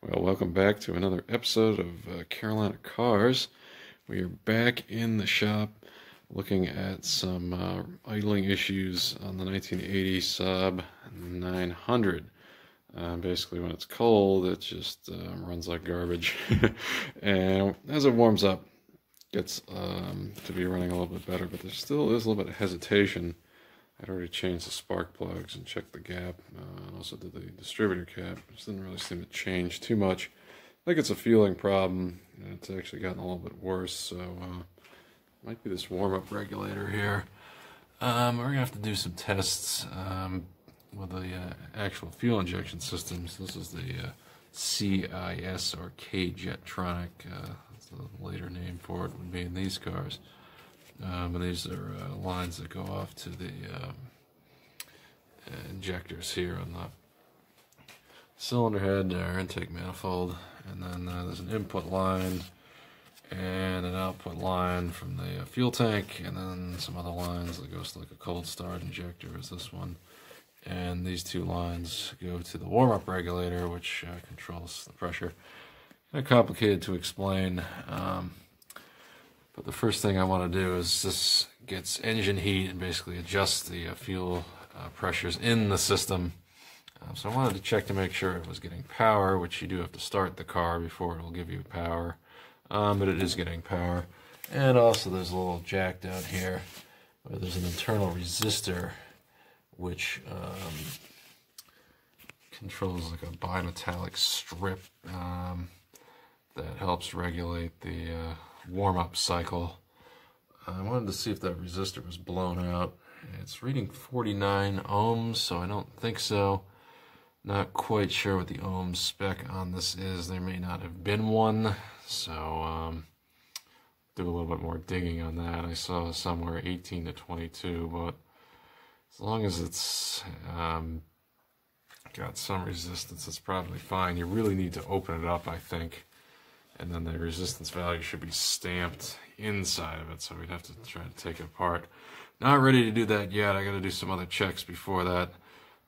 Well, welcome back to another episode of uh, Carolina Cars. We are back in the shop looking at some uh, idling issues on the 1980 Saab 900. Uh, basically, when it's cold, it just uh, runs like garbage. and as it warms up, gets um, to be running a little bit better, but there still is a little bit of hesitation I'd already changed the spark plugs and checked the gap, uh, and also did the distributor cap. It didn't really seem to change too much. I think it's a fueling problem, and it's actually gotten a little bit worse, so uh, might be this warm-up regulator here. Um, we're to have to do some tests um, with the uh, actual fuel injection systems. This is the uh, CIS or K-Jetronic, uh, that's the later name for it would be in these cars. Um, and these are uh, lines that go off to the um, injectors here on the cylinder head or intake manifold. And then uh, there's an input line and an output line from the uh, fuel tank, and then some other lines that goes to like a cold start injector is this one. And these two lines go to the warm-up regulator, which uh, controls the pressure. Kind of complicated to explain. Um, but the first thing I want to do is this gets engine heat and basically adjusts the uh, fuel uh, pressures in the system. Uh, so I wanted to check to make sure it was getting power, which you do have to start the car before it will give you power. Um, but it is getting power. And also there's a little jack down here where there's an internal resistor which um, controls like a bimetallic strip um, that helps regulate the uh, warm-up cycle. I wanted to see if that resistor was blown out. It's reading 49 ohms, so I don't think so. Not quite sure what the ohm spec on this is. There may not have been one, so um, do a little bit more digging on that. I saw somewhere 18 to 22, but as long as it's um, got some resistance, it's probably fine. You really need to open it up, I think and then the resistance value should be stamped inside of it so we'd have to try to take it apart. Not ready to do that yet. I got to do some other checks before that.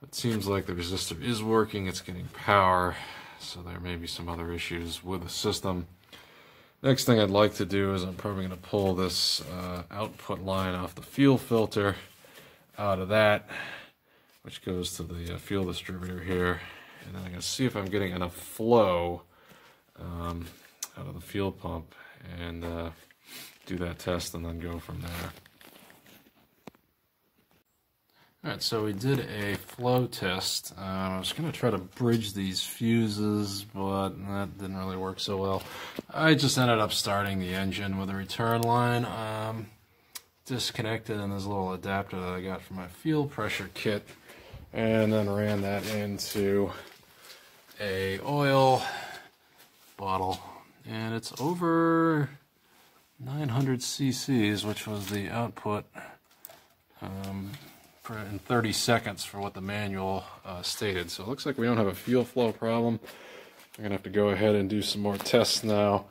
It seems like the resistor is working. It's getting power so there may be some other issues with the system. Next thing I'd like to do is I'm probably going to pull this uh, output line off the fuel filter out of that which goes to the uh, fuel distributor here. And then I'm going to see if I'm getting enough flow um, out of the fuel pump and uh, do that test and then go from there. Alright, so we did a flow test. Um, I was going to try to bridge these fuses, but that didn't really work so well. I just ended up starting the engine with a return line. Um, disconnected in this little adapter that I got from my fuel pressure kit and then ran that into a oil bottle and it's over 900 cc's, which was the output um, for, in 30 seconds for what the manual uh, stated. So it looks like we don't have a fuel flow problem. I'm gonna have to go ahead and do some more tests now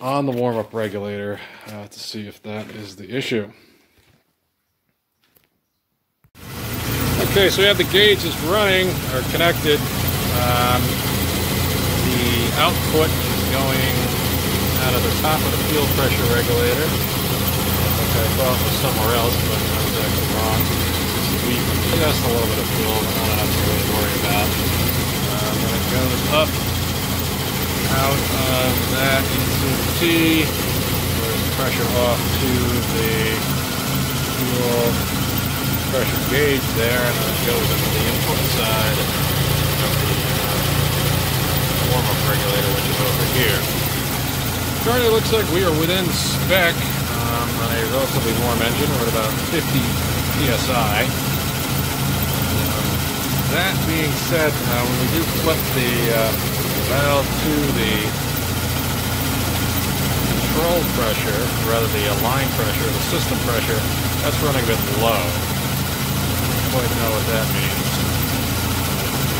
on the warm-up regulator uh, to see if that is the issue. Okay, so we have the gauges running or connected. Um, the output is going out of the top of the fuel pressure regulator, which I thought was somewhere else, but I was actually wrong. We just a little bit of fuel, but not enough to really worry about. Um, then it goes up out of that into the T, pressure off to the fuel pressure gauge there, and then it goes into the input side of the uh, warm-up regulator, which is over here. Currently looks like we are within spec um, on a relatively warm engine. We're at about 50 psi. Um, that being said, uh, when we do flip the uh, valve to the control pressure, rather the line pressure, the system pressure, that's running a bit low. Don't quite know what that means.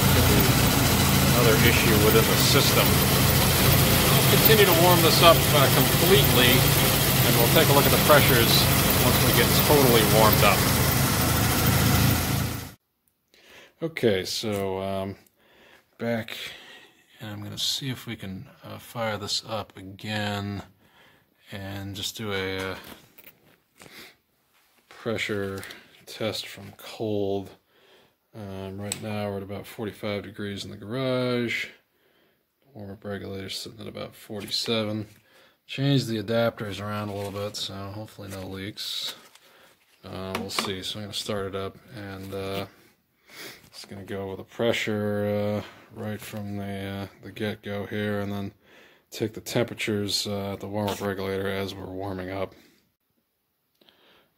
Could be another issue within the system continue to warm this up uh, completely, and we'll take a look at the pressures once we get totally warmed up. Okay, so um, back and I'm going to see if we can uh, fire this up again and just do a uh, pressure test from cold. Um, right now we're at about 45 degrees in the garage. Up regulator sitting at about 47. Change the adapters around a little bit, so hopefully no leaks. Uh, we'll see. So I'm going to start it up and uh, it's going to go with a pressure uh, right from the, uh, the get-go here and then take the temperatures uh, at the warm-up regulator as we're warming up.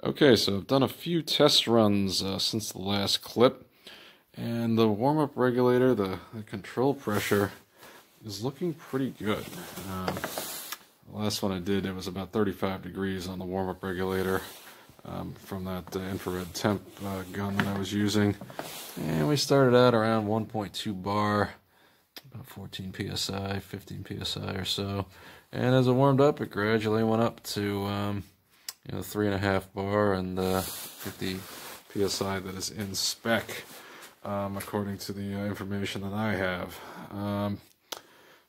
Okay, so I've done a few test runs uh, since the last clip and the warm-up regulator, the, the, control pressure is looking pretty good. Um, the last one I did, it was about 35 degrees on the warm-up regulator um, from that uh, infrared temp uh, gun that I was using. And we started out around 1.2 bar, about 14 psi, 15 psi or so. And as it warmed up, it gradually went up to um, you know three and a half bar and uh, 50 psi that is in spec, um, according to the uh, information that I have. Um,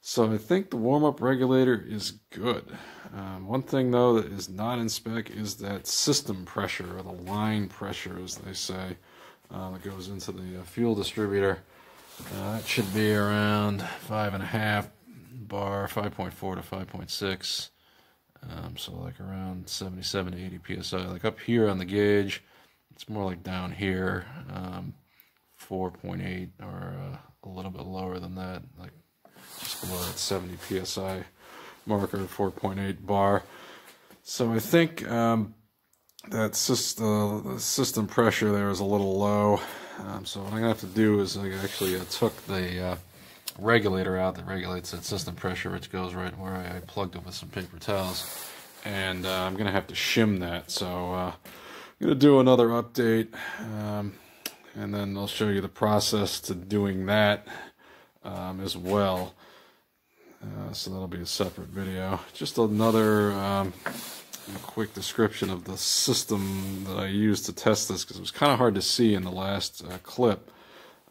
so I think the warm-up regulator is good. Um, one thing though that is not in spec is that system pressure or the line pressure, as they say, uh, that goes into the uh, fuel distributor. Uh, that should be around five and a half bar, 5.4 to 5.6. Um, so like around 77 to 80 psi. Like up here on the gauge, it's more like down here, um, 4.8 or uh, a little bit lower than that, like just below that 70 psi marker, 4.8 bar. So I think um, that system, system pressure there is a little low. Um, so what I'm gonna have to do is I actually uh, took the uh, regulator out that regulates that system pressure, which goes right where I, I plugged it with some paper towels, and uh, I'm gonna have to shim that. So uh, I'm gonna do another update, um, and then I'll show you the process to doing that um, as well. Uh, so that'll be a separate video. Just another um, quick description of the system that I used to test this because it was kind of hard to see in the last uh, clip.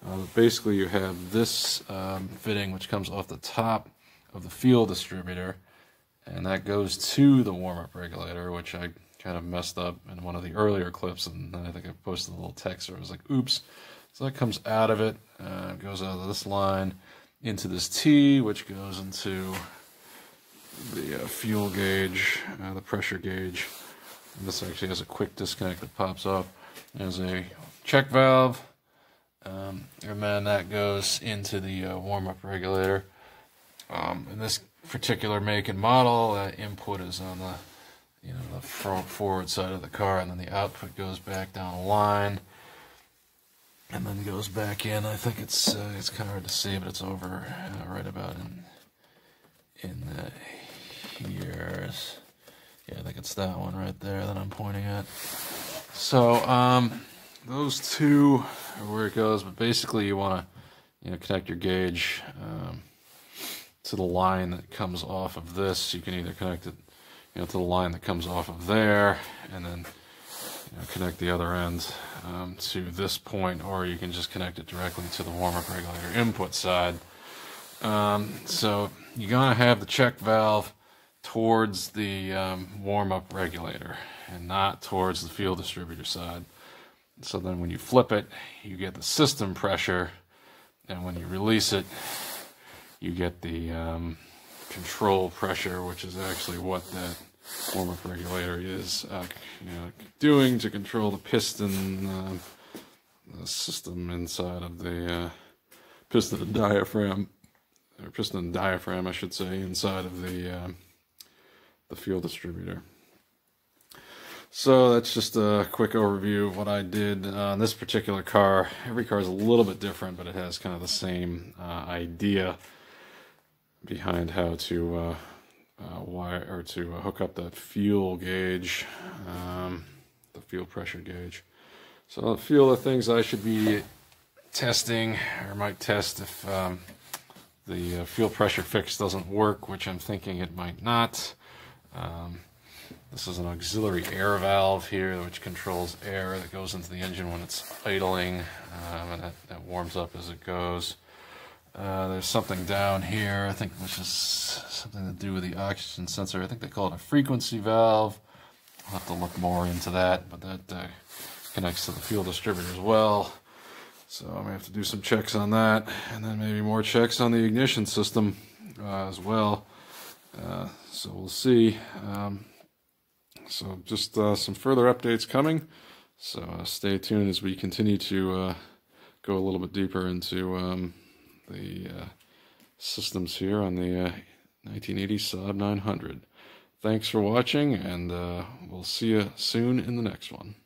Uh, basically, you have this um, fitting which comes off the top of the fuel distributor, and that goes to the warm-up regulator, which I kind of messed up in one of the earlier clips, and I think I posted a little text where it was like, oops. So that comes out of it, uh, goes out of this line, into this T, which goes into the uh, fuel gauge, uh, the pressure gauge. And this actually has a quick disconnect that pops off. There's a check valve, um, and then that goes into the uh, warm-up regulator. Um, in this particular make and model, uh, input is on the you know the front forward side of the car, and then the output goes back down the line and then goes back in. I think it's uh, it's kind of hard to see, but it's over uh, right about in in the years. Yeah, I think it's that one right there that I'm pointing at. So um, those two are where it goes, but basically you want to you know connect your gauge um, to the line that comes off of this. You can either connect it you know to the line that comes off of there, and then you know, connect the other end um, to this point, or you can just connect it directly to the warm-up regulator input side. Um, so you're going to have the check valve towards the um, warm-up regulator and not towards the fuel distributor side. So then when you flip it, you get the system pressure, and when you release it, you get the um, control pressure, which is actually what that warm-up regulator is uh, you know, doing to control the piston uh, the system inside of the uh, piston and diaphragm, or piston and diaphragm, I should say, inside of the uh, the fuel distributor. So that's just a quick overview of what I did on this particular car. Every car is a little bit different, but it has kind of the same uh, idea behind how to uh, wire or to uh, hook up the fuel gauge, um, the fuel pressure gauge. So a few of the things I should be testing or might test if um, the uh, fuel pressure fix doesn't work, which I'm thinking it might not. Um, this is an auxiliary air valve here, which controls air that goes into the engine when it's idling, um, and that, that warms up as it goes. Uh, there's something down here, I think, which is something to do with the oxygen sensor. I think they call it a frequency valve. I'll have to look more into that, but that uh, connects to the fuel distributor as well. So I'm gonna have to do some checks on that, and then maybe more checks on the ignition system uh, as well. Uh, so we'll see. Um, so just uh, some further updates coming. So stay tuned as we continue to go a little bit deeper into um, the uh, systems here on the 1980 Saab 900. Thanks for watching, and we'll see you soon in the next one.